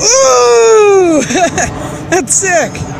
Ooh! That's sick!